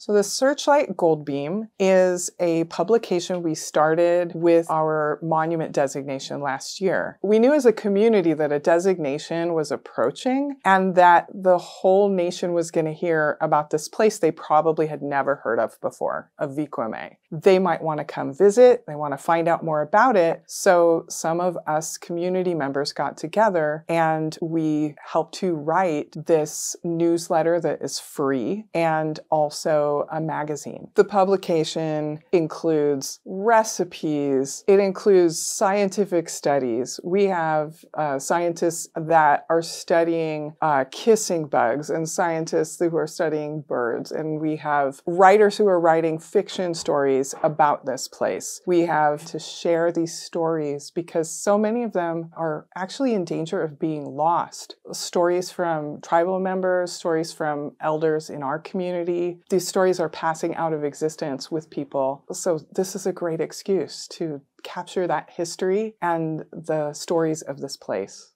So, the Searchlight Gold Beam is a publication we started with our monument designation last year. We knew as a community that a designation was approaching and that the whole nation was going to hear about this place they probably had never heard of before, Avi Kwa Ame. They might want to come visit, they want to find out more about it. So, some of us community members got together and we helped to write this newsletter that is free and also a magazine. The publication includes recipes, it includes scientific studies. We have uh, scientists that are studying uh, kissing bugs and scientists who are studying birds. And we have writers who are writing fiction stories about this place. We have to share these stories because so many of them are actually in danger of being lost. Stories from tribal members, stories from elders in our community. These stories are passing out of existence with people. So, this is a great excuse to capture that history and the stories of this place.